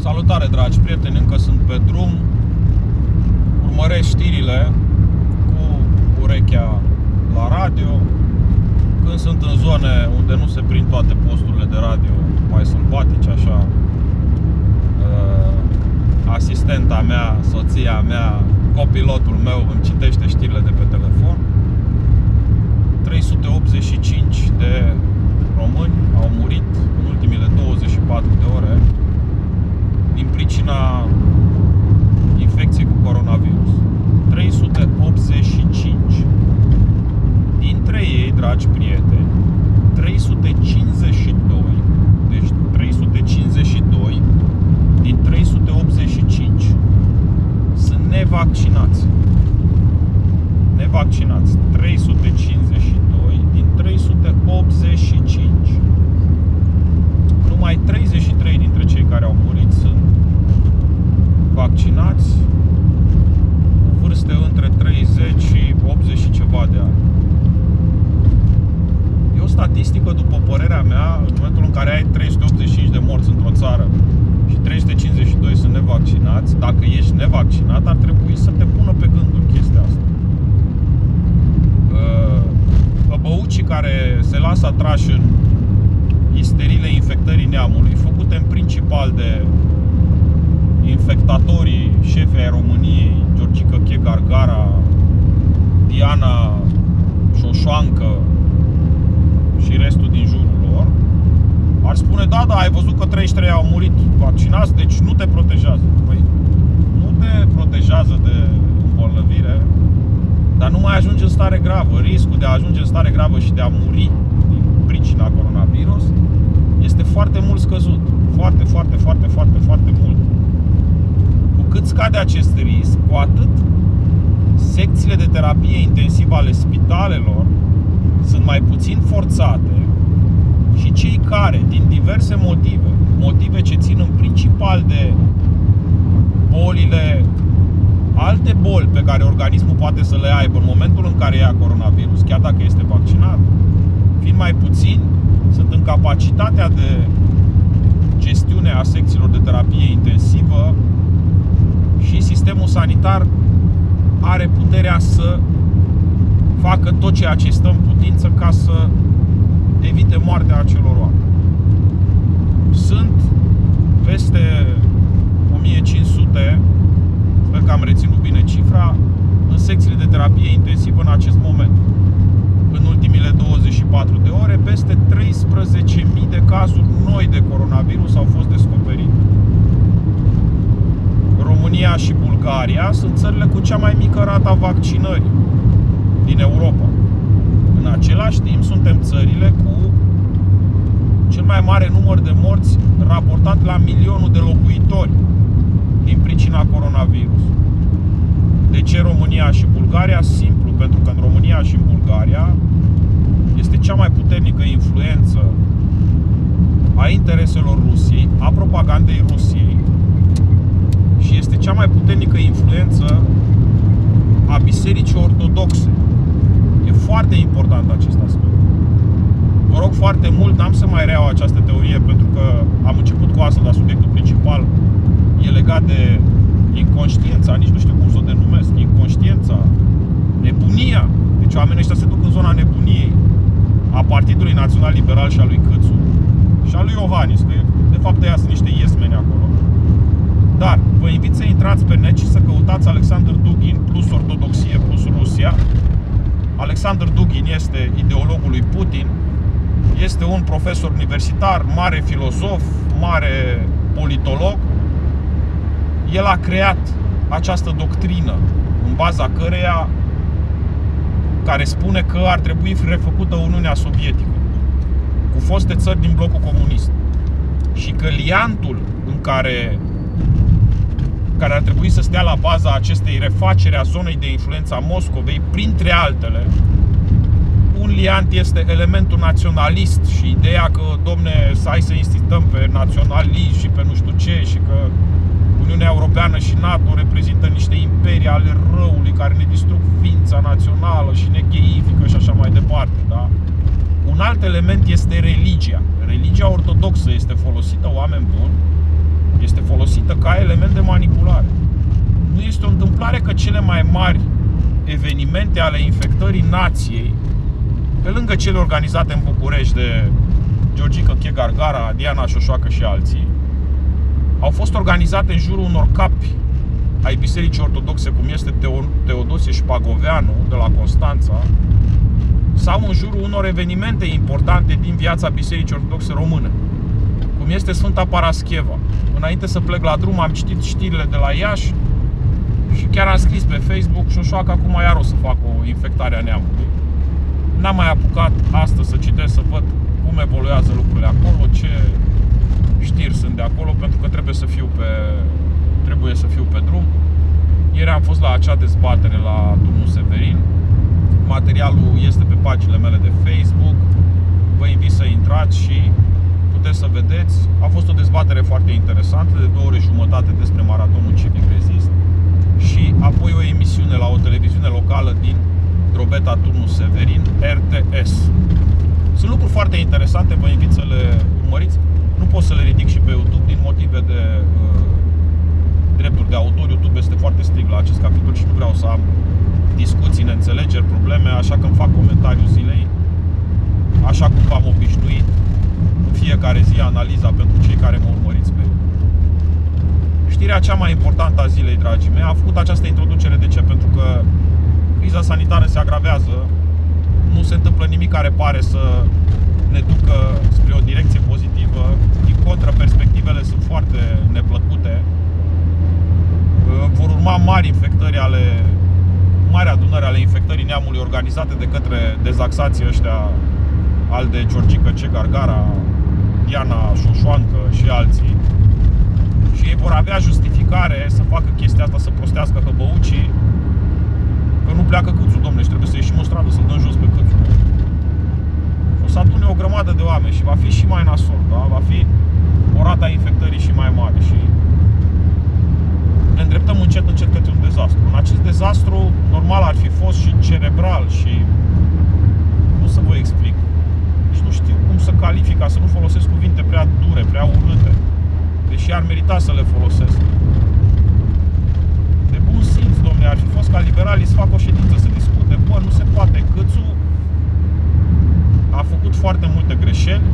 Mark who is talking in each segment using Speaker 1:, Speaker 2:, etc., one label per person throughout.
Speaker 1: Salutare, dragi prieteni, încă sunt pe drum. Urmăresc știrile cu urechea la radio. Când sunt în zone unde nu se prind toate posturile de radio mai sălbatice, așa, uh, asistenta mea, soția mea, copilotul meu îmi citește știrile de pe telefon. 385 de români au murit în ultimile 24 de ore din pricina infecției cu coronavirus. 385. Dintre ei, dragi prieteni, 352, deci 352 din 385 sunt nevaccinați. Nevaccinați. 352 din 385. Numai 33 dintre cei care au murit sunt vaccinați cu vârste între 30 și 80 și ceva de ani. E o statistică, după părerea mea, în momentul în care ai 385 de morți într-o țară și 352 sunt nevaccinați, dacă ești nevaccinat, ar trebui să te pună pe gânduri chestia asta. Băucii care se lasă atrași în isterile infectării neamului, făcute în principal de infectatorii șefi ai României, Georgica Che Gargara, Diana Șoșoancă și restul din jurul lor, ar spune, da, da, ai văzut că 33 au murit vaccinați, deci nu te protejează. Păi, nu te protejează de îmbolnăvire, dar nu mai ajunge în stare gravă. Riscul de a ajunge în stare gravă și de a muri din pricina coronavirus este foarte mult scăzut. Foarte, foarte, foarte, foarte, foarte mult cât scade acest risc, cu atât secțiile de terapie intensivă ale spitalelor sunt mai puțin forțate și cei care, din diverse motive, motive ce țin în principal de bolile, alte boli pe care organismul poate să le aibă în momentul în care ia coronavirus, chiar dacă este vaccinat, fiind mai puțin, sunt în capacitatea de gestiune a secțiilor de terapie intensivă și sistemul sanitar are puterea să facă tot ceea ce stă în putință ca să evite moartea acelor oameni. Sunt peste 1500, sper că am reținut bine cifra, în secțiile de terapie intensivă în acest moment. În ultimile 24 de ore, peste 13.000 de cazuri noi de coronavirus au fost descoperite. România și Bulgaria sunt țările cu cea mai mică rată a vaccinării din Europa. În același timp, suntem țările cu cel mai mare număr de morți raportat la milionul de locuitori din pricina coronavirus. De ce România și Bulgaria? Simplu, pentru că în România și în Bulgaria este cea mai puternică influență a intereselor Rusiei, a propagandei Rusiei și este cea mai puternică influență a Bisericii Ortodoxe. E foarte important acest aspect. Vă rog foarte mult, n-am să mai reau această teorie pentru că am început cu asta, dar subiectul principal e legat de inconștiența, nici nu știu cum să o denumesc, inconștiența, nebunia. Deci oamenii ăștia se duc în zona nebuniei a Partidului Național Liberal și a lui Câțu și a lui Iohannis, că de fapt ăia sunt niște iesmeni acolo dar vă invit să intrați pe net și să căutați Alexander Dugin plus Ortodoxie plus Rusia. Alexander Dugin este ideologul lui Putin, este un profesor universitar, mare filozof, mare politolog. El a creat această doctrină în baza căreia care spune că ar trebui refăcută Uniunea Sovietică cu foste țări din blocul comunist și că liantul în care care ar trebui să stea la baza acestei refaceri a zonei de influență a Moscovei, printre altele, un liant este elementul naționalist și ideea că, domne, să hai să insistăm pe naționalism și pe nu știu ce și că Uniunea Europeană și NATO reprezintă niște imperii ale răului care ne distrug ființa națională și ne gheifică și așa mai departe, da? Un alt element este religia. Religia ortodoxă este folosită, oameni buni, Este folosită ca element de manipulare. Nu este o întâmplare că cele mai mari evenimente ale infectării nației, pe lângă cele organizate în București de Georgica Chegargara, Diana Șoșoacă și alții, au fost organizate în jurul unor capi ai Bisericii Ortodoxe, cum este Teodosie Șpagoveanu de la Constanța, sau în jurul unor evenimente importante din viața Bisericii Ortodoxe Române, cum este Sfânta Parascheva. Înainte să plec la drum am citit știrile de la Iași și chiar am scris pe Facebook Șoșoacă acum iar o să fac o infectare a neamului. N-am mai apucat astăzi să citesc, să văd cum evoluează lucrurile acolo, ce știri sunt de acolo, pentru că trebuie să fiu pe, trebuie să fiu pe drum. Ieri am fost la acea dezbatere la Turnul Severin. Materialul este pe paginile mele de Facebook. Vă invit să intrați și puteți să vedeți. A fost o dezbatere foarte interesantă de două ore jumătate despre maratonul Civic Resist și apoi o emisiune la o televiziune locală din Drobeta Turnul Severin, RTS. Sunt lucruri foarte interesante, vă invit să le urmăriți. Nu pot să le ridic și pe YouTube din motive de uh, drepturi de autor. YouTube este foarte strict la acest capitol și nu vreau să am discuții, neînțelegeri, probleme, așa că îmi fac comentariul zilei, așa cum v-am obișnuit în fiecare zi analiza pentru cei care mă urmăriți pe YouTube. Știrea cea mai importantă a zilei, dragii mei, a făcut această introducere. De ce? Pentru că criza sanitară se agravează, nu se întâmplă nimic care pare să ne ducă spre o direcție pozitivă. Din contră, perspectivele sunt foarte neplăcute. Vor urma mari infectări ale mari adunări ale infectării neamului organizate de către dezaxații ăștia al de Georgica C. Gargara, Diana Șoșoancă și alții. Și ei vor avea justificare să facă chestia asta, să prostească hăbăucii Că nu pleacă câțul, domne, și trebuie să ieșim în stradă să-l dăm jos pe câțul O să adune o grămadă de oameni și va fi și mai nasol, da? Va fi o rata infectării și mai mare și ne îndreptăm încet, încet către un dezastru. În acest dezastru, normal ar fi fost și cerebral și nu să vă explic. Nici nu știu cum să calific ca să nu folosesc cuvinte prea dure, prea urâte. Deși ar merita să le folosesc bun simț, domne, ar fi fost ca liberalii să facă o ședință să discute. Bă, nu se poate. Câțu a făcut foarte multe greșeli.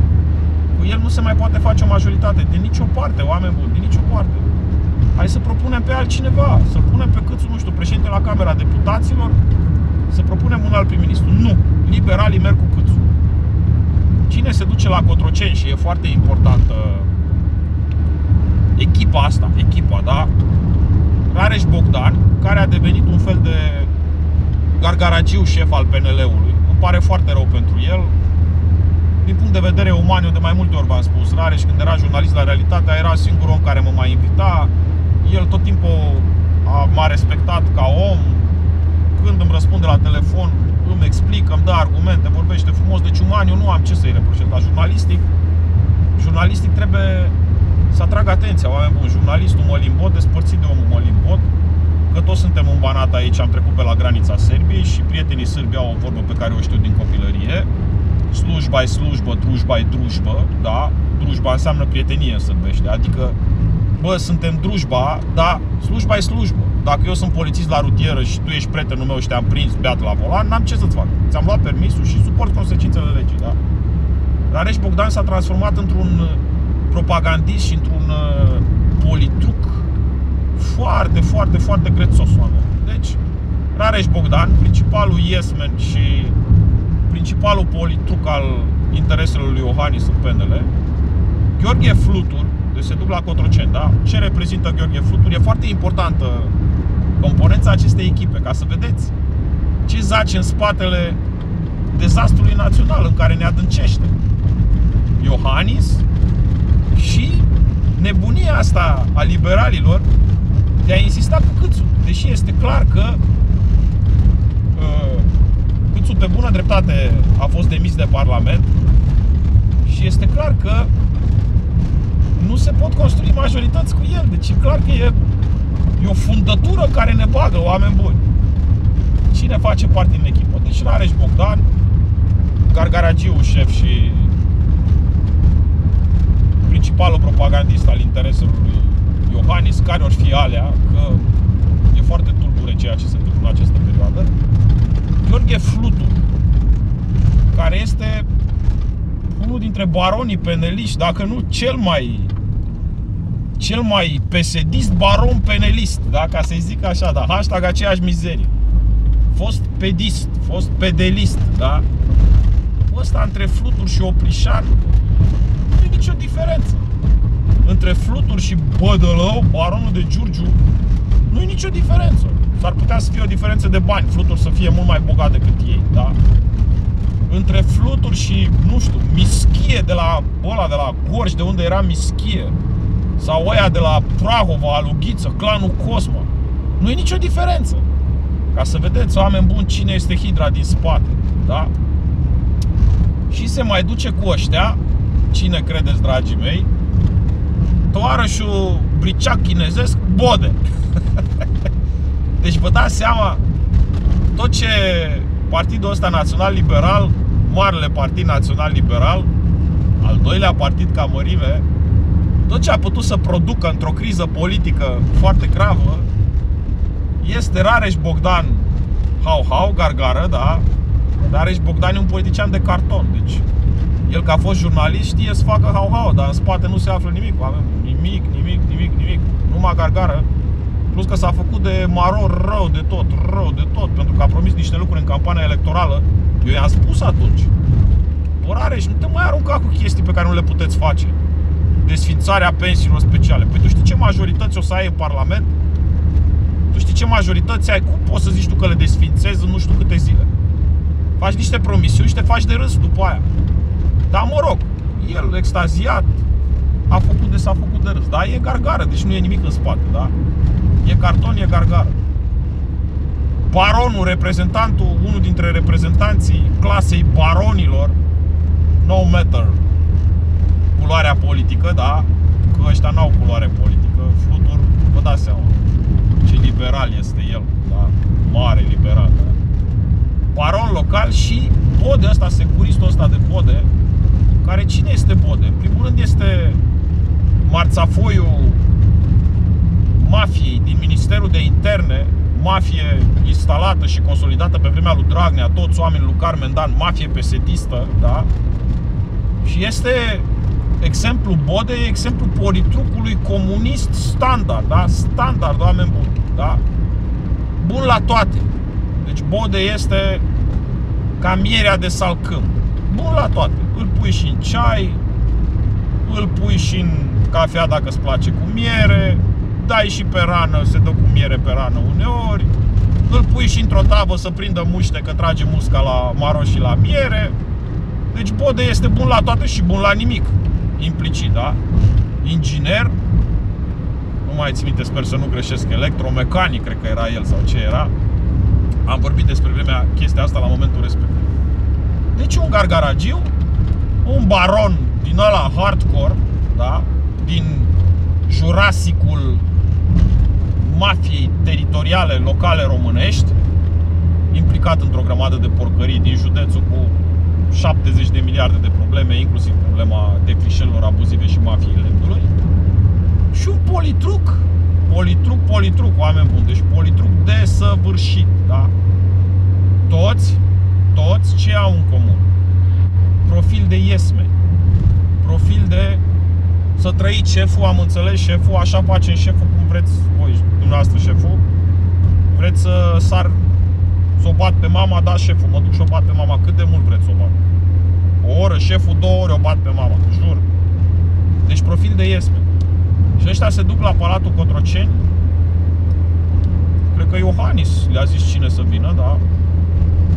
Speaker 1: Cu el nu se mai poate face o majoritate din nicio parte, oameni buni, din nicio parte. Hai să propunem pe altcineva, să punem pe Câțu, nu știu, președinte la Camera Deputaților, să propunem un alt prim-ministru. Nu, liberalii merg cu Câțu. Cine se duce la Cotroceni și e foarte importantă echipa asta, echipa, da? Rareș Bogdan, care a devenit un fel de gargaragiu șef al PNL-ului. Îmi pare foarte rău pentru el. Din punct de vedere uman, eu de mai multe ori v-am spus, Rareș când era jurnalist la Realitatea era singurul om care mă mai invita. El tot timpul a, m-a respectat ca om. Când îmi răspunde la telefon, îmi explică, îmi dă argumente, vorbește frumos. Deci uman, eu nu am ce să-i reproșez, dar jurnalistic, jurnalistic trebuie să atrag atenția, oameni buni, jurnalistul Mălin Bot, despărțit de omul Mălin Bot, că toți suntem în Banat aici, am trecut pe la granița Serbiei și prietenii sârbi au o vorbă pe care o știu din copilărie. Slujba e slujbă, drujba e drujbă, da? Drujba înseamnă prietenie în sârbește, adică bă, suntem drujba, dar slujba e slujbă. Dacă eu sunt polițist la rutieră și tu ești prietenul meu și te-am prins beat la volan, n-am ce să-ți fac. Ți-am luat permisul și suport consecințele legii, da? Rareș Bogdan s-a transformat într-un propagandist și într-un uh, politruc foarte, foarte, foarte grețos oameni. Deci, Rareș Bogdan, principalul yesman și principalul politruc al intereselor lui Iohannis în PNL, Gheorghe Flutur, de se duc la Cotroceni, da? Ce reprezintă Gheorghe Flutur? E foarte importantă componența acestei echipe, ca să vedeți ce zace în spatele dezastrului național în care ne adâncește. Iohannis, și nebunia asta a liberalilor de a insista cu Câțu. Deși este clar că uh, Câțu pe bună dreptate a fost demis de Parlament și este clar că nu se pot construi majorități cu el. Deci e clar că e, e o fundătură care ne bagă oameni buni. Cine face parte din echipă? Deci Rareș Bogdan, Gargaragiu șef și principalul propagandist al interesului Iohannis, care or fi alea, că e foarte tulbure ceea ce se întâmplă în această perioadă. Gheorghe Flutur, care este unul dintre baronii peneliști, dacă nu cel mai cel mai pesedist baron penelist, da? ca să-i zic așa, da, hashtag aceeași mizerie. Fost pedist, fost pedelist, da? Ăsta între Flutur și Oprișan nu e nicio diferență. Între Flutur și Bădălău, baronul de Giurgiu, nu e nicio diferență. S-ar putea să fie o diferență de bani, Flutur să fie mult mai bogat decât ei, da? Între Flutur și, nu știu, Mischie de la ăla de la Gorj, de unde era Mischie, sau ăia de la Prahova, Alughiță, clanul Cosmo. Nu e nicio diferență. Ca să vedeți, oameni buni, cine este Hidra din spate. Da? Și se mai duce cu ăștia, cine credeți, dragii mei, toarășul briceac chinezesc, Bode. deci vă dați seama, tot ce partidul ăsta național liberal, marele partid național liberal, al doilea partid ca mărime, tot ce a putut să producă într-o criză politică foarte gravă este Rareș Bogdan hau-hau, gargară, da, dar Rareș Bogdan e un politician de carton, deci el ca a fost jurnalist știe să facă hau-hau, dar în spate nu se află nimic, avem nimic, nimic, nimic, nimic, numai gargară. Plus că s-a făcut de maro rău de tot, rău de tot, pentru că a promis niște lucruri în campania electorală. Eu i-am spus atunci, bă, Rareș, nu te mai arunca cu chestii pe care nu le puteți face desfințarea pensiilor speciale. Păi tu știi ce majorități o să ai în Parlament? Tu știi ce majorități ai? Cum poți să zici tu că le desfințezi în nu știu câte zile? Faci niște promisiuni și te faci de râs după aia. Dar mă rog, el extaziat a făcut de s-a făcut de râs. Da, e gargară, deci nu e nimic în spate, da? E carton, e gargară. Baronul, reprezentantul, unul dintre reprezentanții clasei baronilor, no matter culoarea politică, da? Că ăștia n-au culoare politică. Flutur, vă dați seama ce liberal este el, da? Mare liberal, da? Baron local și Bode ăsta, securistul ăsta de Bode, care cine este Bode? În primul rând este marțafoiul mafiei din Ministerul de Interne, mafie instalată și consolidată pe vremea lui Dragnea, toți oamenii lui Carmen Dan, mafie pesedistă, da? Și este exemplu Bode e exemplu politrucului comunist standard, da? Standard, oameni buni, da? Bun la toate. Deci Bode este ca mierea de salcâm. Bun la toate. Îl pui și în ceai, îl pui și în cafea dacă îți place cu miere, dai și pe rană, se dă cu miere pe rană uneori, îl pui și într-o tavă să prindă muște că trage musca la maro și la miere. Deci Bode este bun la toate și bun la nimic implicit, da? Inginer, nu mai țin minte, sper să nu greșesc, electromecanic, cred că era el sau ce era. Am vorbit despre vremea chestia asta la momentul respectiv. Deci un gargaragiu, un baron din ăla hardcore, da? Din Jurasicul mafiei teritoriale locale românești, implicat într-o grămadă de porcării din județul cu 70 de miliarde de probleme, inclusiv problema defrișelor abuzive și mafiei lemnului. Și un politruc, politruc, politruc, oameni buni, deci politruc desăvârșit, da? Toți, toți ce au în comun? Profil de iesme, profil de să trăiți șeful, am înțeles șeful, așa facem șeful cum vreți voi, dumneavoastră șeful. Vreți să sar să o bat pe mama, da șeful, mă duc și o bat pe mama cât de mult vreți să o bat. O oră, șeful, două ore o bat pe mama, jur. Deci profil de iesme. Și ăștia se duc la Palatul Cotroceni. Cred că Iohannis le-a zis cine să vină, da?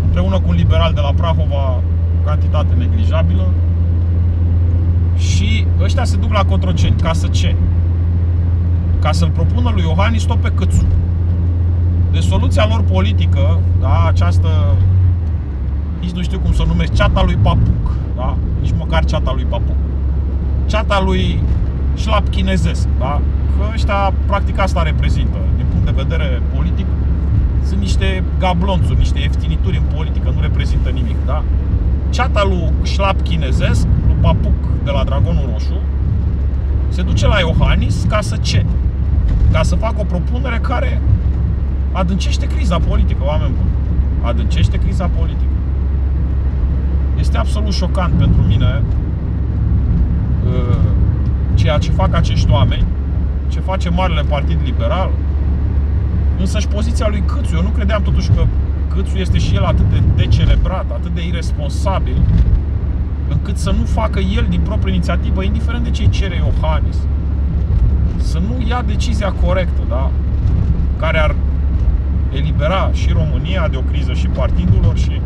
Speaker 1: Împreună cu un liberal de la Prahova, cantitate neglijabilă. Și ăștia se duc la Cotroceni. Ca să ce? Ca să-l propună lui Iohannis tot pe câțu. De soluția lor politică, da, această nici nu știu cum să o numesc, ceata lui Papuc, da? Nici măcar ceata lui Papuc. Ceata lui șlap chinezesc, da? Că ăștia, practic asta reprezintă, din punct de vedere politic, sunt niște gablonțuri, niște ieftinituri în politică, nu reprezintă nimic, da? Ceata lui șlap chinezesc, lui Papuc de la Dragonul Roșu, se duce la Iohannis ca să ce? ca să fac o propunere care adâncește criza politică, oameni buni. Adâncește criza politică. Este absolut șocant pentru mine uh, ceea ce fac acești oameni, ce face Marele Partid Liberal, însă și poziția lui Câțu. Eu nu credeam totuși că Câțu este și el atât de decelebrat, atât de irresponsabil, încât să nu facă el din proprie inițiativă, indiferent de ce cere Iohannis, să nu ia decizia corectă, da? care ar elibera și România de o criză și partidul lor și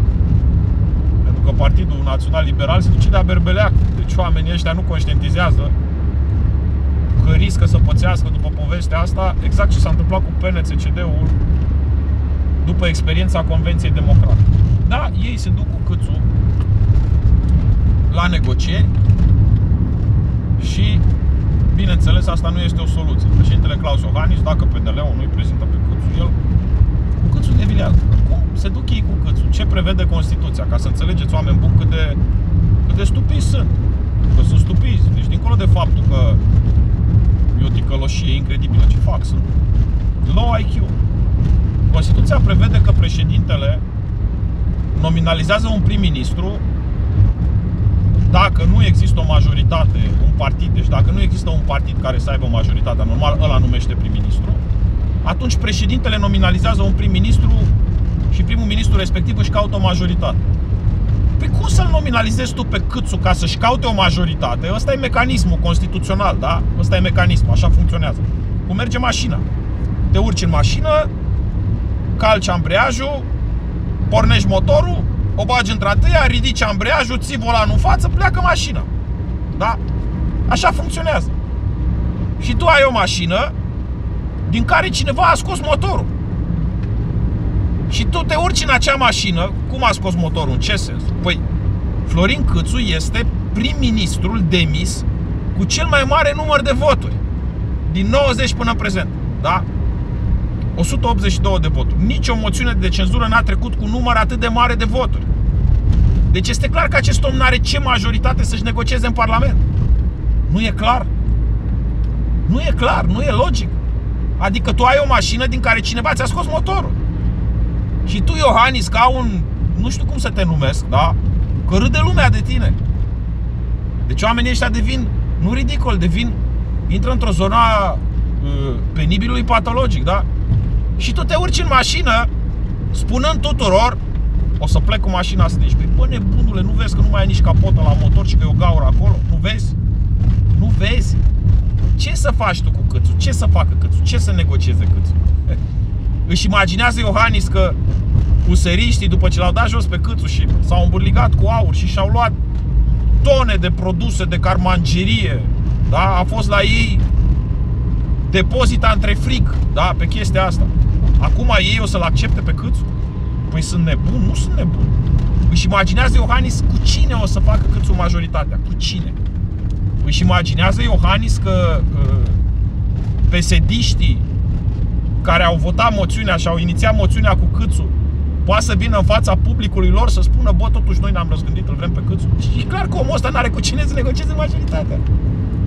Speaker 1: pentru că Partidul Național Liberal se duce de-a berbeleac. Deci oamenii ăștia nu conștientizează că riscă să pățească după povestea asta exact ce s-a întâmplat cu PNCCD-ul după experiența Convenției Democrate. Da, ei se duc cu câțul la negocieri și bineînțeles asta nu este o soluție. Președintele Claus Iohannis, dacă PNL-ul nu-i prezintă pe câțul, el cu câțul devilează. Cum se duc ei cu câțul? Ce prevede Constituția? Ca să înțelegeți oameni buni cât de, cât de stupizi sunt. Că sunt stupizi. Deci dincolo de faptul că e o ticăloșie incredibilă ce fac, sunt low IQ. Constituția prevede că președintele nominalizează un prim-ministru dacă nu există o majoritate, un partid, deci dacă nu există un partid care să aibă majoritatea normal, ăla numește prim-ministru, atunci președintele nominalizează un prim-ministru și primul ministru respectiv își caută o majoritate. Pe cum să-l nominalizezi tu pe Câțu ca să-și caute o majoritate? Ăsta e mecanismul constituțional, da? Ăsta e mecanismul, așa funcționează. Cum merge mașina. Te urci în mașină, calci ambreiajul, pornești motorul, o bagi într-atâia, ridici ambreiajul, ții volanul în față, pleacă mașina. Da? Așa funcționează. Și tu ai o mașină din care cineva a scos motorul. Și tu te urci în acea mașină, cum a scos motorul, în ce sens? Păi, Florin Câțu este prim-ministrul demis cu cel mai mare număr de voturi. Din 90 până în prezent. Da? 182 de voturi. Nici o moțiune de cenzură n-a trecut cu număr atât de mare de voturi. Deci este clar că acest om nu are ce majoritate să-și negocieze în Parlament. Nu e clar. Nu e clar, nu e logic. Adică tu ai o mașină din care cineva ți-a scos motorul. Și tu, Iohannis, ca un, nu știu cum să te numesc, da? Că râde lumea de tine. Deci oamenii ăștia devin, nu ridicol, devin, intră într-o zonă uh, penibilului patologic, da? Și tu te urci în mașină spunând tuturor o să plec cu mașina asta. Deci, bă, nebunule, nu vezi că nu mai ai nici capotă la motor și că e o gaură acolo? Nu vezi? Nu vezi? Ce să faci tu cu câțu? Ce să facă câțu? Ce să negocieze câțu? Își imaginează Iohannis că useriștii, după ce l-au dat jos pe câțu și s-au îmburligat cu aur și și-au luat tone de produse de carmangerie, da? A fost la ei depozita între frig, da? Pe chestia asta. Acum ei o să-l accepte pe câțu? Păi sunt nebun? Nu sunt nebun. Își imaginează Iohannis cu cine o să facă câțu majoritatea. Cu cine? Își imaginează Iohannis că uh, pesediștii care au votat moțiunea și au inițiat moțiunea cu Câțu poate să vină în fața publicului lor să spună, bă, totuși noi ne-am răzgândit, îl vrem pe Câțu. Și e clar că omul ăsta n-are cu cine să negocieze majoritatea.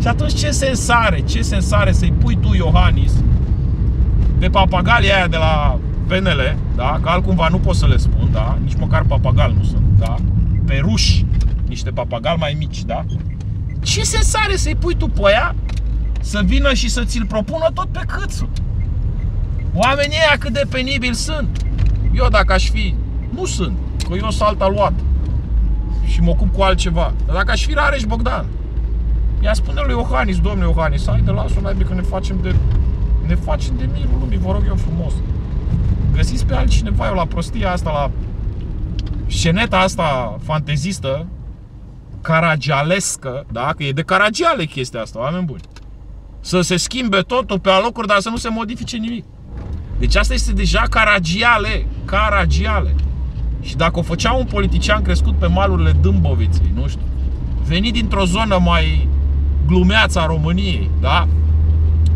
Speaker 1: Și atunci ce sens are? Ce sens are să-i pui tu, Iohannis, pe papagalii aia de la PNL, da? Că altcumva nu pot să le spun, da? Nici măcar papagal nu sunt, da? Pe ruși, niște papagali mai mici, da? Ce sens are să-i pui tu pe ea să vină și să ți-l propună tot pe câțu? Oamenii ăia cât de penibil sunt. Eu dacă aș fi, nu sunt, că eu sunt alta luat și mă ocup cu altceva. Dar dacă aș fi Rareș Bogdan, ea spune lui Iohannis, domnule Iohannis, hai de lasă mai că ne facem de ne facem de mirul lumii, vă rog eu frumos. Găsiți pe altcineva, eu la prostia asta, la sceneta asta fantezistă, caragialescă, da? Că e de caragiale chestia asta, oameni buni. Să se schimbe totul pe alocuri, dar să nu se modifice nimic. Deci asta este deja caragiale, caragiale. Și dacă o făcea un politician crescut pe malurile Dâmboviței, nu știu, venit dintr-o zonă mai glumeață a României, da?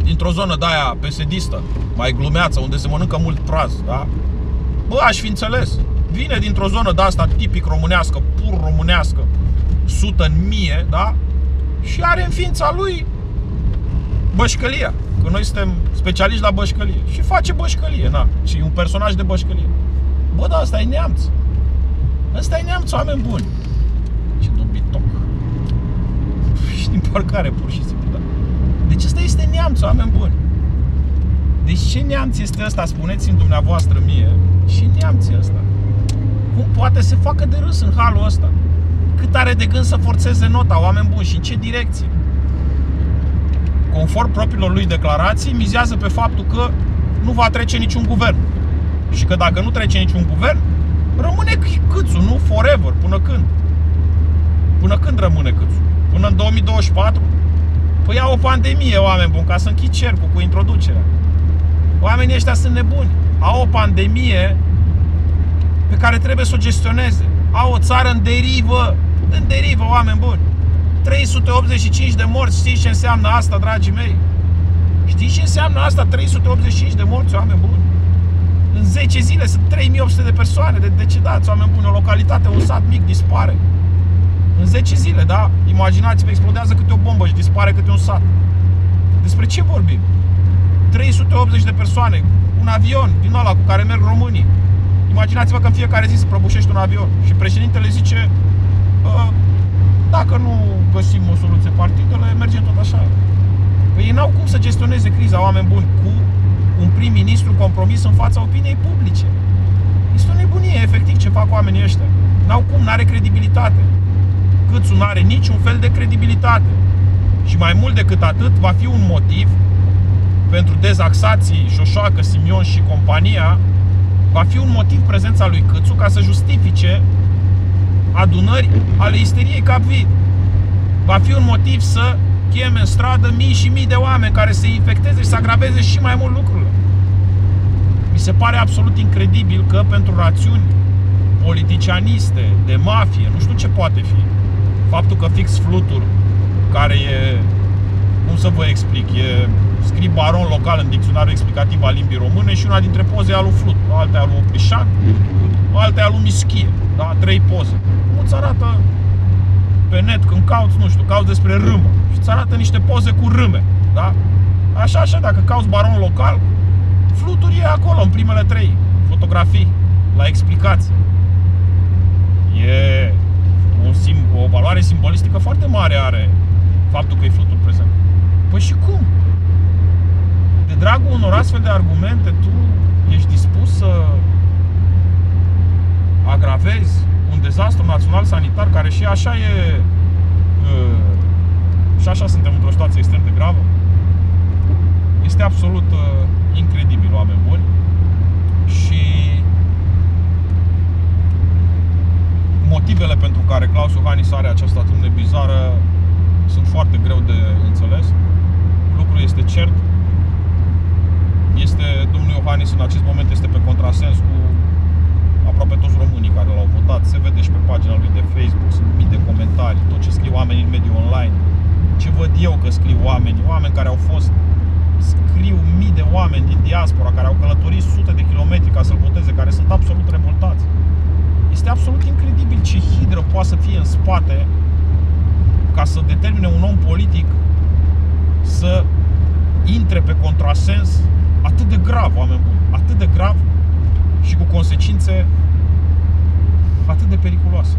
Speaker 1: Dintr-o zonă de aia pesedistă, mai glumeață, unde se mănâncă mult praz, da? Bă, aș fi înțeles. Vine dintr-o zonă de asta tipic românească, pur românească, sută în mie, da? Și are în ființa lui bășcălia. că noi suntem specialiști la bășcălie. Și face bășcălie, na. Și e un personaj de bășcălie. Bă, da, asta e neamț. Ăsta e neamț, oameni buni. Ce dobitoc. Și din parcare, pur și simplu, da. Deci ăsta este neamț, oameni buni. Deci ce neamț este ăsta? Spuneți-mi dumneavoastră mie. Ce neamț e ăsta? Cum poate să facă de râs în halul ăsta? Cât are de gând să forțeze nota, oameni buni, și în ce direcție? Conform propriilor lui declarații, mizează pe faptul că nu va trece niciun guvern. Și că dacă nu trece niciun guvern, rămâne câțul, nu forever, până când? Până când rămâne câțul? Până în 2024? Păi ia o pandemie, oameni buni, ca să închid cercul cu introducerea. Oamenii ăștia sunt nebuni. Au o pandemie pe care trebuie să o gestioneze. Au o țară în derivă, în derivă, oameni buni. 385 de morți, știți ce înseamnă asta, dragii mei? Știți ce înseamnă asta, 385 de morți, oameni buni? În 10 zile sunt 3800 de persoane de decedați, oameni buni, o localitate, un sat mic dispare. În 10 zile, da? Imaginați-vă, explodează câte o bombă și dispare câte un sat. Despre ce vorbim? 380 de persoane, un avion din ăla cu care merg românii. Imaginați-vă că în fiecare zi se prăbușește un avion și președintele zice dacă nu găsim o soluție partidele, merge tot așa. Păi ei n-au cum să gestioneze criza, oameni buni, cu un prim-ministru compromis în fața opiniei publice. Este o nebunie, efectiv, ce fac oamenii ăștia. N-au cum, n-are credibilitate. Câțu n-are niciun fel de credibilitate. Și mai mult decât atât, va fi un motiv pentru dezaxații, Șoșoacă, Simion și compania, va fi un motiv prezența lui Câțu ca să justifice adunări ale isteriei capvid. Va fi un motiv să cheme în stradă mii și mii de oameni care să infecteze și să agraveze și mai mult lucrurile. Mi se pare absolut incredibil că pentru rațiuni politicianiste, de mafie, nu știu ce poate fi, faptul că fix flutur, care e, cum să vă explic, e scrii baron local în dicționarul explicativ al limbii române și una dintre poze e alu Flut, alta e alu Oprișan, alta e alu Mischie, da? Trei poze. Cum îți arată pe net când cauți, nu știu, cauți despre râmă și îți arată niște poze cu râme, da? Așa, așa, dacă cauți baron local, Fluturi e acolo, în primele trei fotografii, la explicație. E un sim, o valoare simbolistică foarte mare are faptul că e flutur prezent. Păi și cum? de dragul unor astfel de argumente, tu ești dispus să agravezi un dezastru național sanitar care și așa e uh, și așa suntem într-o situație extrem de gravă. Este absolut uh, incredibil, oameni buni. Și motivele pentru care Claus Iohannis are această atitudine bizară sunt foarte greu de înțeles. Lucrul este cert, este, domnul Iohannis în acest moment este pe contrasens cu aproape toți românii care l-au votat. Se vede și pe pagina lui de Facebook, sunt mii de comentarii, tot ce scriu oamenii în mediul online. Ce văd eu că scriu oamenii, oameni care au fost scriu mii de oameni din diaspora care au călătorit sute de kilometri ca să-l voteze, care sunt absolut revoltați. Este absolut incredibil ce hidră poate să fie în spate ca să determine un om politic să intre pe contrasens atât de grav, oameni buni, atât de grav și cu consecințe atât de periculoase.